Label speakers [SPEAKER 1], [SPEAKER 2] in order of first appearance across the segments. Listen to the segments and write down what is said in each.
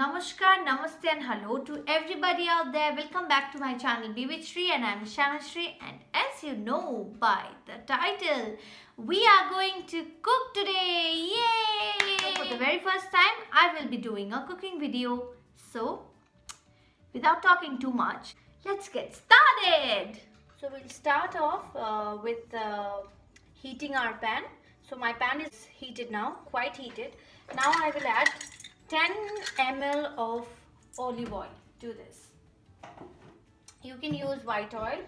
[SPEAKER 1] Namaskar, Namaste and hello to everybody out there. Welcome back to my channel BeWidShree and I'm Shyamasree and as you know by the title, we are going to cook today. Yay! For the very first time, I will be doing a cooking video. So, without talking too much, let's get started. So we'll start off uh, with uh, heating our pan. So my pan is heated now, quite heated. Now I will add 10 ml of olive oil to this. You can use white oil,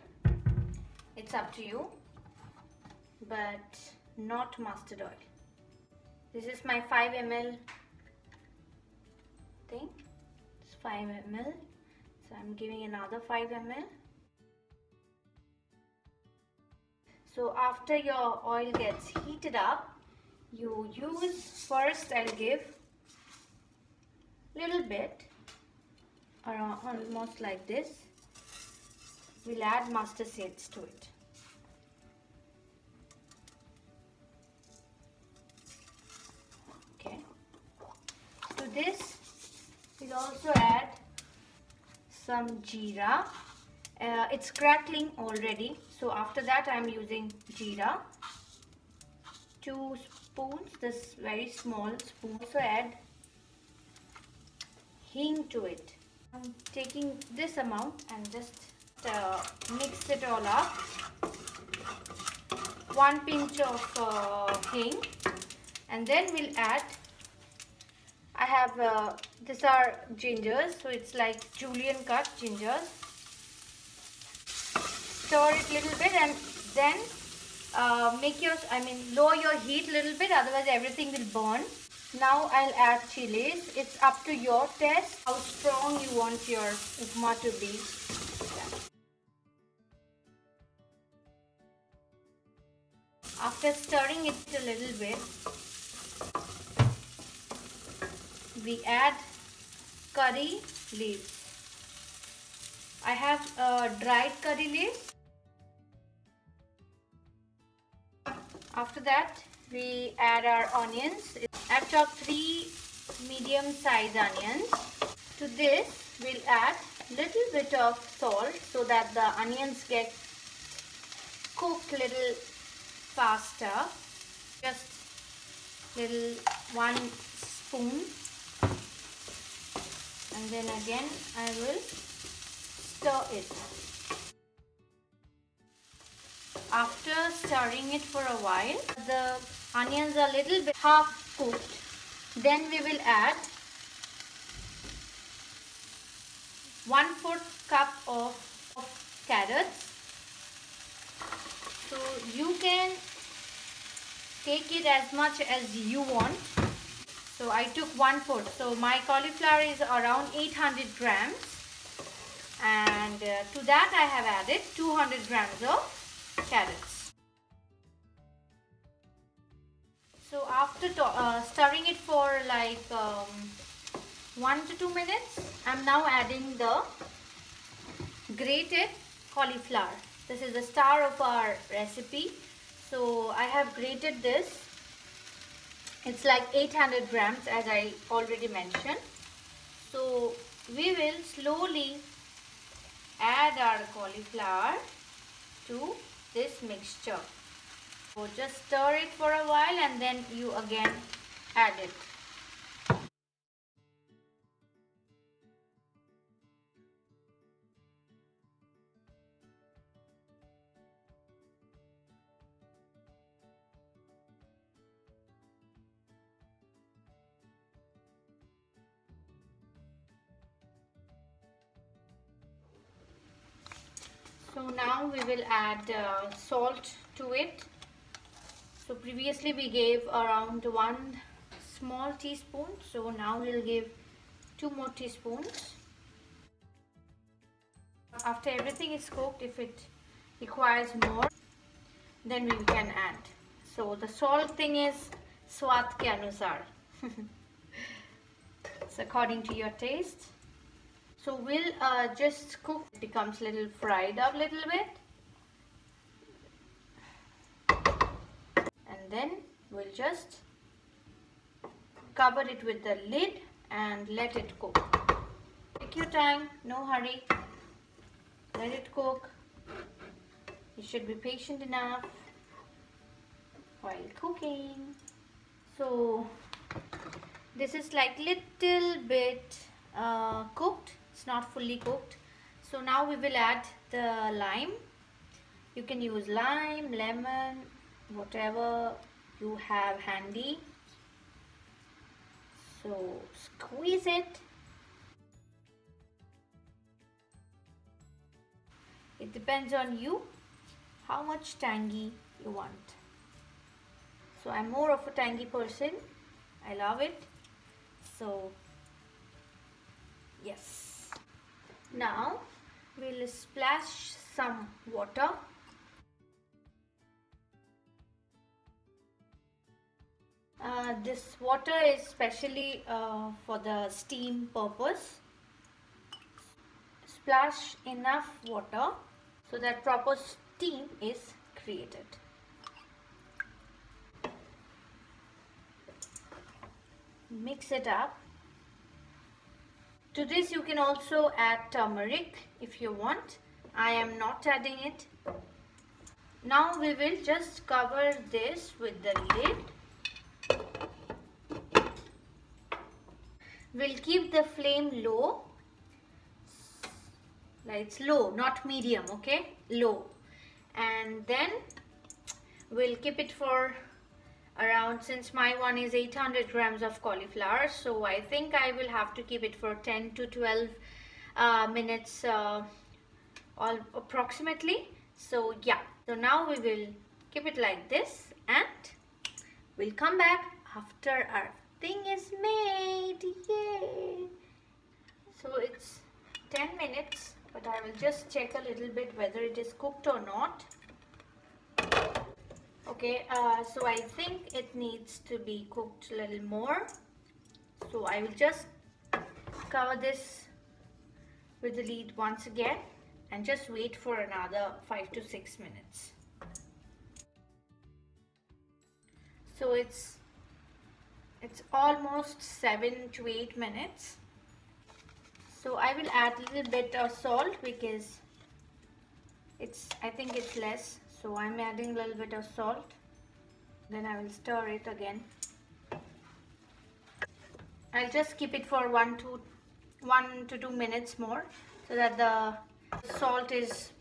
[SPEAKER 1] it's up to you, but not mustard oil. This is my 5 ml thing. It's 5 ml. So I'm giving another 5 ml. So after your oil gets heated up, you use first I'll give little bit around almost like this. We'll add mustard seeds to it. Okay. To this we'll also add some jeera. Uh, it's crackling already. So after that I'm using jeera. Two spoons this very small spoon. Also add hing to it. I'm taking this amount and just uh, mix it all up. One pinch of uh, hing and then we'll add I have uh, these are gingers so it's like julienne cut gingers stir it little bit and then uh, make your I mean lower your heat little bit otherwise everything will burn now I'll add chilies. It's up to your taste how strong you want your upma to be. After stirring it a little bit, we add curry leaves. I have uh, dried curry leaves. After that, we add our onions. I've three medium sized onions. To this we'll add little bit of salt so that the onions get cooked little faster. Just little one spoon and then again I will stir it. After stirring it for a while, the onions are little bit half cooked. Then we will add 1 4th cup of, of carrots. So you can take it as much as you want. So I took 1 4th. So my cauliflower is around 800 grams. And uh, to that I have added 200 grams of carrots. So after uh, stirring it for like um, 1 to 2 minutes, I'm now adding the grated cauliflower. This is the star of our recipe. So I have grated this. It's like 800 grams as I already mentioned. So we will slowly add our cauliflower to this mixture. So just stir it for a while and then you again add it. So now we will add uh, salt to it so previously we gave around one small teaspoon. So now we'll give two more teaspoons. After everything is cooked if it requires more then we can add. So the salt thing is swat ke anusar. It's according to your taste. So we'll uh, just cook. It becomes little fried up a little bit then we'll just cover it with the lid and let it cook. Take your time, no hurry. Let it cook. You should be patient enough while cooking. So this is like little bit uh, cooked. It's not fully cooked. So now we will add the lime. You can use lime, lemon, whatever you have handy. So squeeze it. It depends on you how much tangy you want. So I'm more of a tangy person. I love it. So yes. Now we'll splash some water Uh, this water is specially uh, for the steam purpose. Splash enough water so that proper steam is created. Mix it up. To this you can also add turmeric if you want. I am not adding it. Now we will just cover this with the lid we'll keep the flame low. Like it's low not medium okay? Low. And then we'll keep it for around since my one is 800 grams of cauliflower so I think I will have to keep it for 10 to 12 uh, minutes uh, all approximately. So yeah. So now we will keep it like this and we'll come back after our thing is made yay. So it's 10 minutes but I will just check a little bit whether it is cooked or not. Okay uh, so I think it needs to be cooked a little more. So I will just cover this with the lid once again and just wait for another 5 to 6 minutes. So it's it's almost 7 to 8 minutes. So I will add a little bit of salt because it's I think it's less. So I'm adding a little bit of salt. Then I will stir it again. I'll just keep it for one to one to two minutes more so that the salt is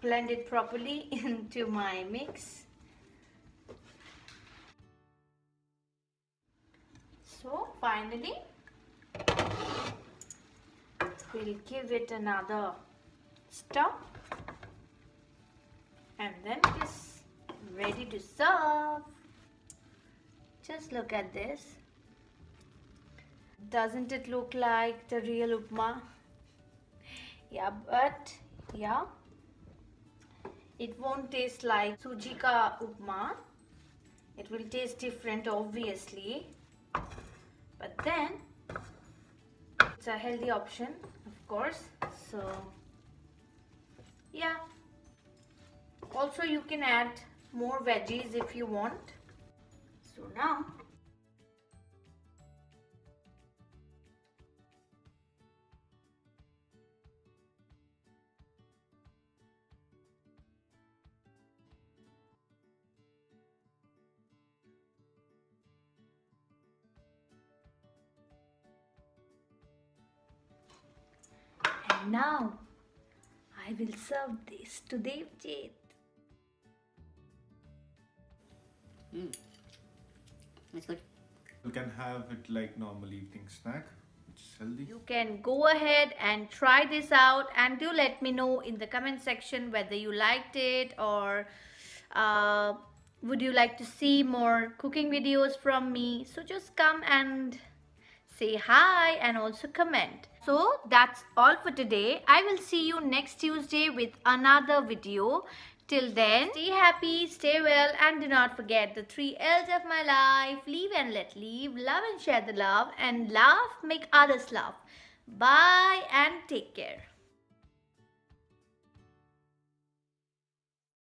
[SPEAKER 1] blended properly into my mix so finally we'll give it another stir and then it is ready to serve. Just look at this. Doesn't it look like the real upma? Yeah but yeah. It won't taste like suji ka upma. It will taste different obviously but then it's a healthy option of course so yeah. Also you can add more veggies if you want. So now now I will serve this to Devjit.
[SPEAKER 2] Mm. That's good.
[SPEAKER 3] You can have it like normal evening snack. It's healthy.
[SPEAKER 1] You can go ahead and try this out and do let me know in the comment section whether you liked it or uh, would you like to see more cooking videos from me. So just come and say hi and also comment. So that's all for today. I will see you next Tuesday with another video. Till then, stay happy, stay well and do not forget the three L's of my life. Leave and let leave, love and share the love and laugh, make others laugh. Bye and take care.